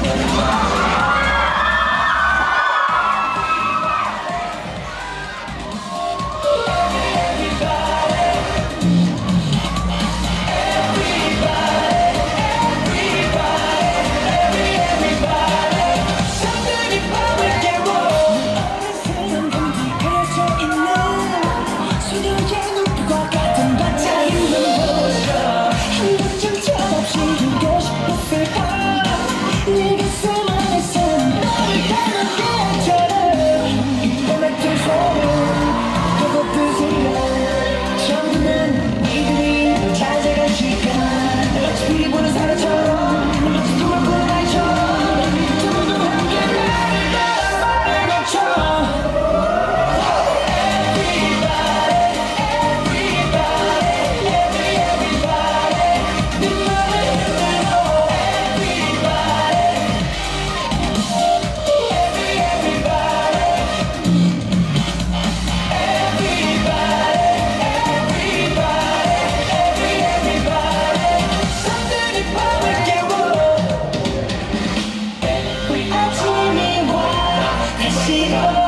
Wow. she